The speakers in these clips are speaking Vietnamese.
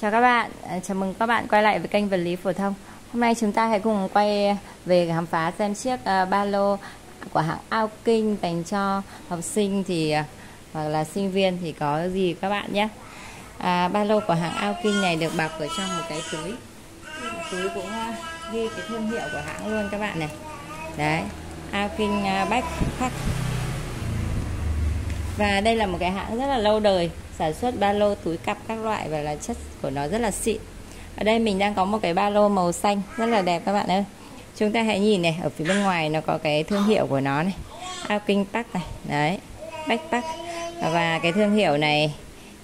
Chào các bạn, à, chào mừng các bạn quay lại với kênh vật lý phổ thông. Hôm nay chúng ta hãy cùng quay về khám phá xem chiếc uh, ba lô của hãng Ao Kinh dành cho học sinh thì uh, hoặc là sinh viên thì có gì các bạn nhé. À, ba lô của hãng Ao Kinh này được bọc ở trong một cái túi. Túi cũng uh, ghi cái thương hiệu của hãng luôn các bạn này. Đấy, Ao Kinh uh, Backpack. Và đây là một cái hãng rất là lâu đời sản xuất ba lô túi cặp các loại và là chất của nó rất là xịn. Ở đây mình đang có một cái ba lô màu xanh rất là đẹp các bạn ơi. Chúng ta hãy nhìn này ở phía bên ngoài nó có cái thương hiệu của nó này. Alking pack này đấy backpack và cái thương hiệu này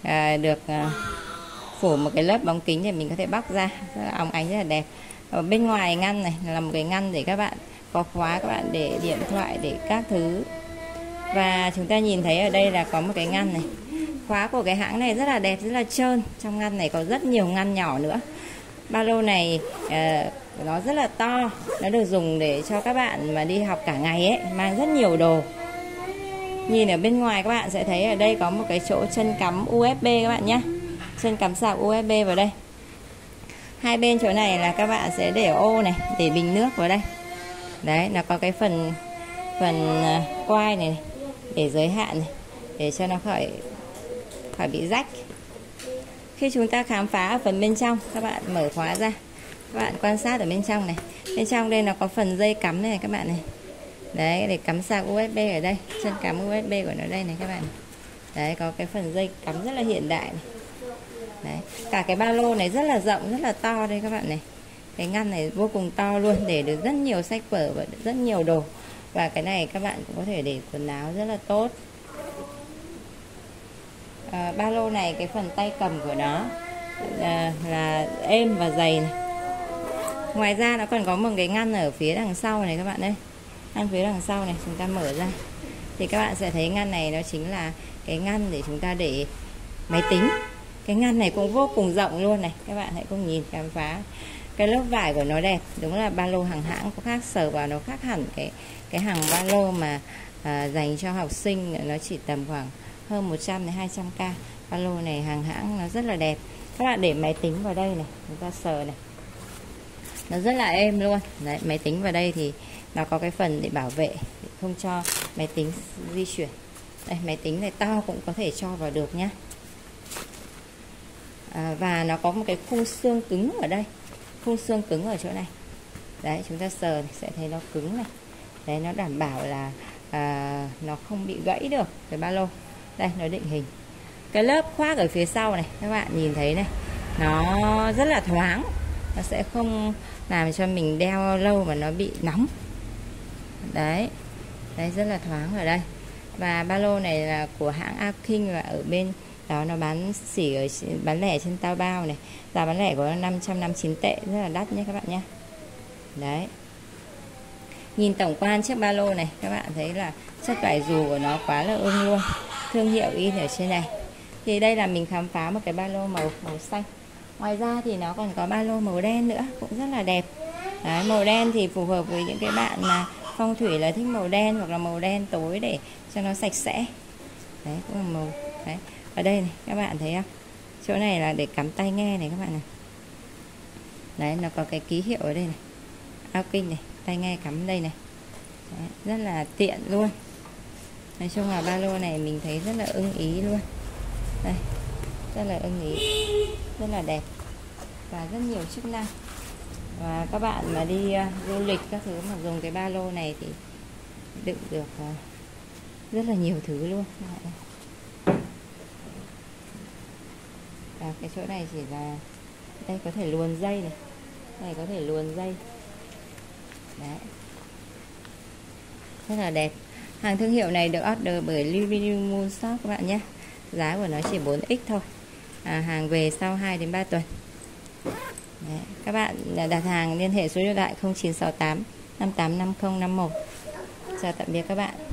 à, được à, phủ một cái lớp bóng kính để mình có thể bóc ra. Rất là óng ánh rất là đẹp. Ở bên ngoài ngăn này là một cái ngăn để các bạn có khóa các bạn để điện thoại để các thứ và chúng ta nhìn thấy ở đây là có một cái ngăn này. Khóa của cái hãng này rất là đẹp rất là trơn. Trong ngăn này có rất nhiều ngăn nhỏ nữa. Ba lô này uh, nó rất là to. Nó được dùng để cho các bạn mà đi học cả ngày ấy mang rất nhiều đồ. Nhìn ở bên ngoài các bạn sẽ thấy ở đây có một cái chỗ chân cắm USB các bạn nhé. Chân cắm sạc USB vào đây. Hai bên chỗ này là các bạn sẽ để ô này để bình nước vào đây. Đấy là có cái phần phần quai quai này để giới hạn này, để cho nó khỏi khỏi bị rách. Khi chúng ta khám phá ở phần bên trong, các bạn mở khóa ra. Các bạn quan sát ở bên trong này. Bên trong đây nó có phần dây cắm này, các bạn này. Đấy, để cắm sạc USB ở đây. Chân cắm USB của nó đây này, các bạn đấy, có cái phần dây cắm rất là hiện đại này. Đấy, cả cái ba lô này rất là rộng, rất là to đây, các bạn này. Cái ngăn này vô cùng to luôn, để được rất nhiều sách vở và rất nhiều đồ và cái này các bạn cũng có thể để quần áo rất là tốt. À, ba lô này cái phần tay cầm của nó là, là êm và dày này. Ngoài ra nó còn có một cái ngăn ở phía đằng sau này các bạn ơi. Ngăn phía đằng sau này chúng ta mở ra. Thì các bạn sẽ thấy ngăn này nó chính là cái ngăn để chúng ta để máy tính. Cái ngăn này cũng vô cùng rộng luôn này. Các bạn hãy cùng nhìn khám phá cái lớp vải của nó đẹp đúng là ba lô hàng hãng có khác sờ vào nó khác hẳn cái cái hàng ba lô mà à, dành cho học sinh. Nó chỉ tầm khoảng hơn 100 đến 200 k. Ba lô này hàng hãng nó rất là đẹp. Các bạn để máy tính vào đây này chúng ta sờ này. Nó rất là êm luôn. Đấy máy tính vào đây thì nó có cái phần để bảo vệ để không cho máy tính di chuyển. Đây máy tính này to cũng có thể cho vào được nhá. À, và nó có một cái khung xương cứng ở đây khung xương cứng ở chỗ này. Đấy chúng ta sờ thì sẽ thấy nó cứng này. Đấy nó đảm bảo là à, nó không bị gãy được cái ba lô. Đây nó định hình. Cái lớp khoác ở phía sau này các bạn nhìn thấy này nó rất là thoáng. Nó sẽ không làm cho mình đeo lâu mà nó bị nóng. Đấy đấy rất là thoáng ở đây. Và ba lô này là của hãng Aking và ở bên đó nó bán xỉ ở bán lẻ trên tao bao này. Giá bán lẻ của nó 559 tệ rất là đắt nhé các bạn nhé. Đấy. Nhìn tổng quan chiếc ba lô này các bạn thấy là chất vải dù của nó quá là ưng luôn. Thương hiệu in ở trên này. Thì đây là mình khám phá một cái ba lô màu màu xanh. Ngoài ra thì nó còn có ba lô màu đen nữa cũng rất là đẹp. Đấy, màu đen thì phù hợp với những cái bạn mà phong thủy là thích màu đen hoặc là màu đen tối để cho nó sạch sẽ. Đấy cũng là màu. Đấy ở đây này các bạn thấy không? Chỗ này là để cắm tai nghe này các bạn này. Đấy nó có cái ký hiệu ở đây này. Ao kinh này tai nghe cắm đây này. Đấy, rất là tiện luôn. Nói chung là ba lô này mình thấy rất là ưng ý luôn. Đây rất là ưng ý rất là đẹp và rất nhiều chức năng. Và các bạn mà đi uh, du lịch các thứ mà dùng cái ba lô này thì đựng được uh, rất là nhiều thứ luôn. Và cái chỗ này chỉ là đây có thể luồn dây này này có thể luồn dây đấy rất là đẹp Hàng thương hiệu này được order bởi Living Moon Shop các bạn nhé. Giá của nó chỉ 4x thôi. À, hàng về sau 2 đến 3 tuần. Đấy, các bạn đặt hàng liên hệ số điện thoại 0968 585051. Chào tạm biệt các bạn.